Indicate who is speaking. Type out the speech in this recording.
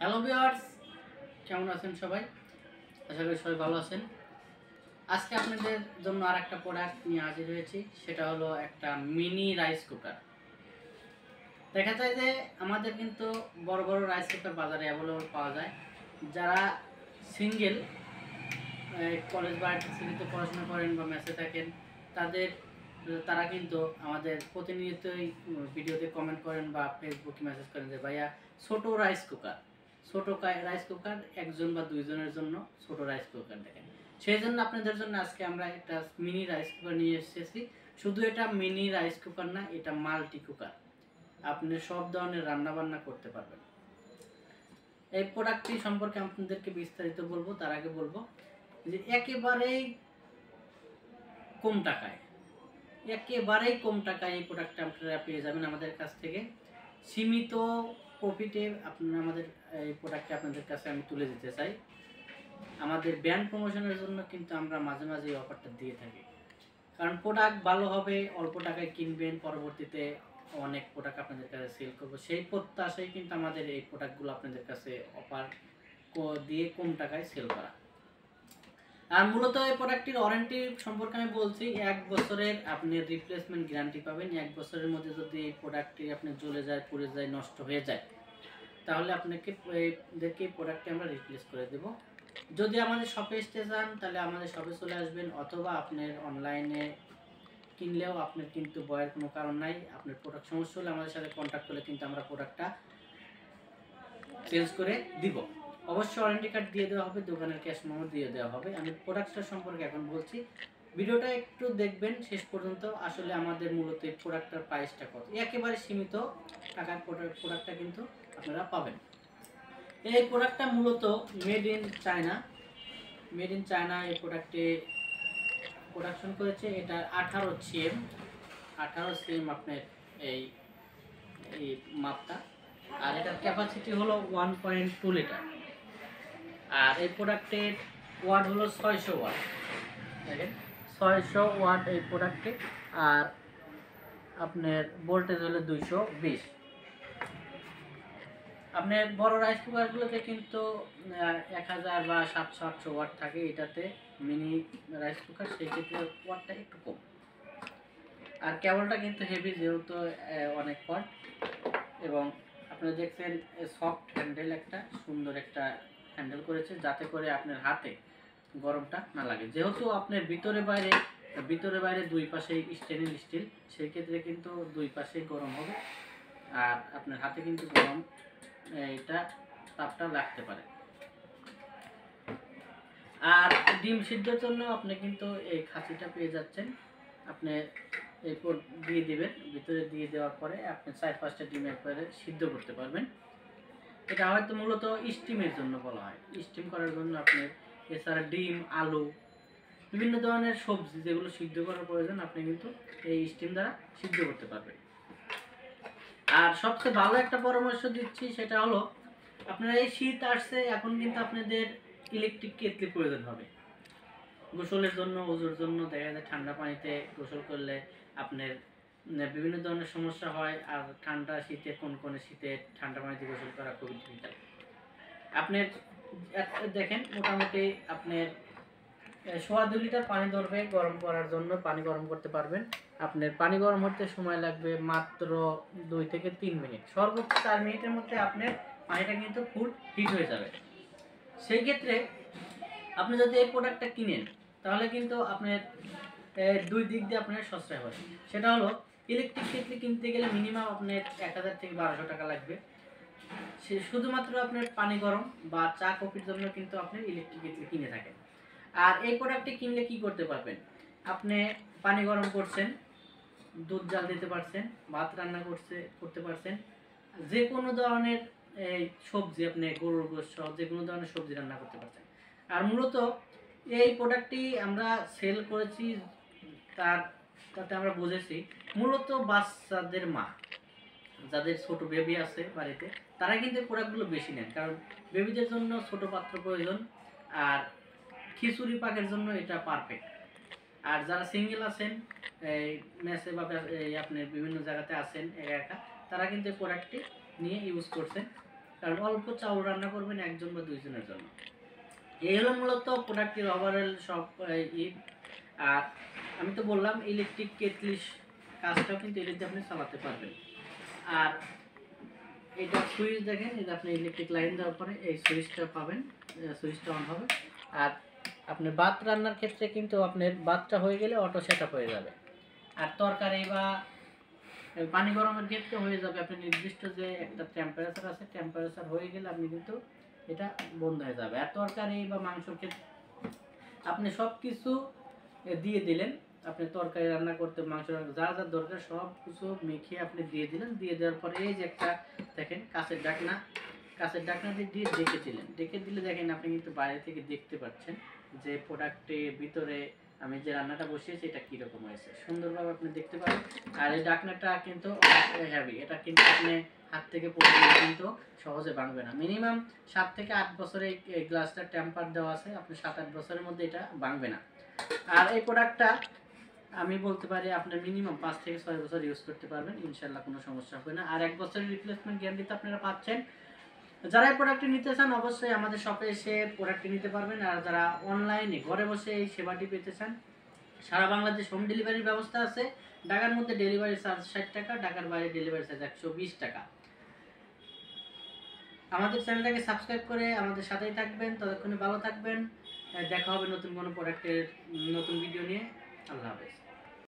Speaker 1: Hello viewers কেমন আছেন সবাই? আশা করি সবাই ভালো আছেন। আজকে আপনাদের জন্য আর একটা প্রোডাক্ট নিয়ে হাজির হয়েছি। সেটা হলো একটা মিনি রাইস কুকার দেখা যায় যে আমাদের কিন্তু বড় বড় রাইস কুকার বাজারে অ্যাভেলেবল পাওয়া যায়। যারা সিঙ্গেল কলেজ বা সিঙ্গেলতে পড়াশোনা করেন বা মেসে থাকেন, তাদের, তারা কিন্তু আমাদের প্রতিনিয়তই ভিডিওতে কমেন্ট করেন বা ফেসবুকে মেসেজ করেন যে, ভাইয়া, ছোট রাইস কুকার ছোট রাইস কুকার একজন বা দুইজনের জন্য ছোট রাইস কুকার দেখেন। সেই জন্য আপনাদের জন্য আজকে আমরা একটা মিনি রাইস কুকার নিয়ে এসেছি। শুধু এটা মিনি রাইস কুকার না, এটা মাল্টি কুকার আপনি সব ধরনের রান্না বান্না করতে পারবেন। এই প্রোডাক্টটি সম্পর্কে আপনাদেরকে বিস্তারিত বলব, তার আগে বলব যে একেবারেই কম টাকায়, একেবারেই কম টাকায় এই প্রোডাক্টটা আপনারা পেয়ে যাবেন আমাদের কাছ থেকে। সীমিত প্রফিটে আপনারা আমাদের, এই প্রোডাক্টটা আপনাদের কাছে আমি তুলে দিতে চাই। আমাদের ব্র্যান্ড প্রমোশনের জন্য কিন্তু আমরা মাঝে মাঝে এই অফারটা দিয়ে থাকি। কারণ প্রোডাক্ট ভালো হবে, অল্প টাকায় কিনবেন, পরবর্তীতে অনেক প্রোডাক্ট আপনাদের কাছে সেল করব। সেই প্রত্যাশায় কিন্তু আমাদের এই প্রোডাক্টগুলো আপনাদের কাছে অফার দিয়ে কম টাকায় সেল করা। আর মূলত এই প্রোডাক্টটির ওয়ারেন্টি সম্পর্কে আমি বলছি, এক বছরের আপনি রিপ্লেসমেন্ট গ্যারান্টি পাবেন, এক বছরের মধ্যে যদি এই প্রোডাক্টটি আপনি জ্বলে যায়, পুড়ে যায়, নষ্ট হয়ে যায়, তাহলে আপনাকে এদেরকে এই প্রোডাক্টটি আমরা রিপ্লেস করে দেব। যদি আমাদের শপে আসতে চান, তাহলে আমাদের শপে চলে আসবেন, অথবা আপনার অনলাইনে কিনলেও আপনার কিন্তু বয়ের কোনো কারণ নাই, আপনার প্রোডাক্ট সমস্যা হলে আমাদের সাথে কন্ট্যাক্ট করলে কিন্তু আমরা প্রোডাক্টটা চেঞ্জ করে দিব। অবশ্যই ওয়ারেন্টি কার্ড দিয়ে দেওয়া হবে, দোকানের ক্যাশ মেমো দিয়ে দেওয়া হবে। আমি প্রোডাক্টটা সম্পর্কে এখন বলছি। ভিডিওটা একটু দেখবেন, শেষ পর্যন্ত। আসলে আমাদের মূলত এই প্রোডাক্টটার প্রাইসটা কত? একেবারে সীমিত টাকার প্রোডাক্টটা কিন্তু আপনারা পাবেন। এই প্রোডাক্টটা মূলত made in China made in China এই প্রোডাক্টে প্রোডাকশন করেছে এটা আঠারো সিএম আঠারো সিএম আপনার এই এই মাপটা। আর এটার ক্যাপাসিটি হলো ওয়ান পয়েন্ট টু লিটার আর এই প্রোডাক্টের ওয়াট হলো ছয়শো ওয়াট দেখেন, ছয়শো ওয়াট এই প্রোডাক্টে আর আপনার ভোল্টেজ হলো দুইশো বিশ। আপনার বড় রাইস কুকারগুলোতে কিন্তু এক হাজার বা সাতশো, আটশো ওয়াট থাকে। এটাতে মিনি রাইস কুকার সেই ক্ষেত্রে ওয়াটটা একটু কম। আর কেবলটা কিন্তু হেভি যেহেতু অনেক ওয়াট এবং আপনারা দেখছেন সফট হ্যান্ডেল একটা, সুন্দর একটা হ্যান্ডেল করেছে যাতে করে আপনার হাতে গরমটা না লাগে। যেহেতু আপনার ভিতরে বাইরে ভিতরে বাইরে দুই পাশে স্টেনলেস স্টিল সেই ক্ষেত্রে কিন্তু দুই পাশেই গরম হবে। আর আপনার হাতে কিন্তু গরম এটা তাপটা লাগতে পারে। আর ডিম সিদ্ধর জন্য আপনি কিন্তু এই খাঁচিটা পেয়ে যাচ্ছেন। আপনি এরপর দিয়ে দিবেন, ভিতরে দিয়ে দেওয়ার পরে আপনি চার পাঁচটা ডিম একবারে সিদ্ধ করতে পারবেন। এটা হয়তো মূলত স্টিমের জন্য বলা হয়। স্টিম করার জন্য আপনি এছাড়া ডিম, আলু, বিভিন্ন ধরনের সবজি যেগুলো সিদ্ধ করার প্রয়োজন, আপনি কিন্তু এই স্টিম দ্বারা সিদ্ধ করতে পারবেন। আর সবচেয়ে ভালো একটা পরামর্শ দিচ্ছি সেটা হলো, আপনারা এই শীত আসছে, এখন কিন্তু আপনাদের ইলেকট্রিক কেটলি প্রয়োজন হবে। গোসলের জন্য, ওজোর জন্য, দেখা যায় ঠান্ডা পানিতে গোসল করলে আপনার বিভিন্ন ধরনের সমস্যা হয় আর ঠান্ডা শীতে, কোন কোন শীতে ঠান্ডা পানিতে গোসল করা খুবই ডিফিকাল্ট আপনার, এক- দেখেন, মোটামুটি আপনার সোয়া দু লিটার পানি ধরবে গরম করার জন্য, পানি গরম করতে পারবেন। আপনার পানি গরম হতে সময় লাগবে মাত্র দুই থেকে তিন মিনিট। সর্বোচ্চ চার মিনিটের মধ্যে আপনার পানিটা কিন্তু ফুল হিট হয়ে যাবে। সেই ক্ষেত্রে আপনি যদি এই প্রোডাক্টটা কিনেন, তাহলে কিন্তু আপনার দুই দিক দিয়ে আপনার সস্তায় হবে সেটা হলো ইলেকট্রিক কেটলি কিনতে গেলে মিনিমাম আপনার এক হাজার থেকে বারোশো টাকা লাগবে। সে শুধুমাত্র আপনার পানি গরম বা চা কফির জন্য কিন্তু আপনি ইলেকট্রিক কেটলি কিনে থাকেন। আর এই প্রোডাক্টটি কিনলে কি করতে পারবেন? আপনি পানি গরম করছেন, দুধ জাল দিতে পারছেন, ভাত রান্না করছে, করতে পারছেন। যে কোনো ধরনের, এই সবজি আপনি গরুর গোস্ত, যে কোনো ধরনের সবজি রান্না করতে পারছেন। আর মূলত এই প্রোডাক্টটি আমরা সেল করেছি তার, তাতে আমরা বুঝেছি, মূলত বাচ্চাদের মা, যাদের ছোট বেবি আছে বাড়িতে, তারা কিন্তু প্রোডাক্টগুলো বেশি নেন কারণ বেবিদের জন্য ছোট পাত্র প্রয়োজন, আর খিচুড়ি পাকের জন্য এটা পারফেক্ট আর যারা সিঙ্গেল আছেন, এই মেসে বা আপনার বিভিন্ন জায়গাতে আছেন, একা একা, তারা কিন্তু এই প্রোডাক্টটি নিয়ে ইউজ করছেন। কারণ অল্প চাউল রান্না করবেন একজন বা দুইজনের জন্য। এই হলো মূলত প্রোডাক্টের ওভারঅল সব আর আমি তো বললাম ইলেকট্রিক কেটলি কাজটাও কিন্তু এটা আপনি চালাতে পারবেন। আর এটা সুইচ দেখেন, এটা আপনি ইলেকট্রিক লাইন দেওয়ার পরে এই সুইচটা পাবেন সুইচটা অন হবে। আর আপনি ভাত রান্নার ক্ষেত্রে কিন্তু আপনার ভাতটা হয়ে গেলে অটো সেট হয়ে যাবে। আর তরকারি বা পানি গরমের ক্ষেত্রে হয়ে যাবে আপনি নির্দিষ্ট যে একটা টেম্পারেচার আছে টেম্পারেচার হয়ে গেলে আপনি কিন্তু এটা বন্ধ হয়ে যাবে। আর তরকারি বা মাংসর ক্ষেত্রে আপনি সব কিছু দিয়ে দিলেন আপনি তরকারি রান্না করতে, মাংস রান্না, যা যা দরকার সব কিছু মেখে আপনি দিয়ে দিলেন। দিয়ে দেওয়ার পরে এই যে একটা দেখেন কাঁচের ডাকনা কাঁচের ডাকনা দিয়ে ডেকে দিলেন। ডেকে দিলে দেখেন আপনি কিন্তু বাইরে থেকে দেখতে পাচ্ছেন যে প্রোডাক্টের ভিতরে আমি যে রান্নাটা বসিয়েছি, এটা কীরকম হয়েছে। সুন্দরভাবে আপনি দেখতে পাবেন। আর এই ডাকনাটা কিন্তু হ্যাভি এটা কিন্তু আপনি হাত থেকে পড়ে কিন্তু সহজে ভাঙবে না। মিনিমাম সাত থেকে আট বছরে এই- গ্লাসটা টেম্পার দেওয়া আছে। আপনি সাত আট বছরের মধ্যে এটা ভাঙবে না। আর এই প্রোডাক্টটা আমি বলতে পারি আপনি মিনিমাম পাঁচ থেকে ছয় বছর ইউজ করতে পারবেন ইনশাল্লাহ কোনো সমস্যা হবে না। আর এক বছরের রিপ্লেসমেন্ট গ্যারান্টি তো আপনারা পাচ্ছেন। যারা এই প্রোডাক্টটি নিতে চান, অবশ্যই আমাদের শপে এসে প্রোডাক্টটি নিতে পারবেন। আর যারা অনলাইনে ঘরে বসে এই সেবাটি পেতে চান, সারা বাংলাদেশ হোম ডেলিভারির ব্যবস্থা আছে। ঢাকার মধ্যে ডেলিভারি চার্জ ষাট টাকা, ঢাকার বাইরে ডেলিভারি চার্জ একশো বিশ টাকা। আমাদের চ্যানেলটাকে সাবস্ক্রাইব করে আমাদের সাথেই থাকবেন। ততক্ষণে ভালো থাকবেন। দেখা হবে নতুন কোনো প্রোডাক্টের নতুন ভিডিও নিয়ে। আল্লাহ হাফেজ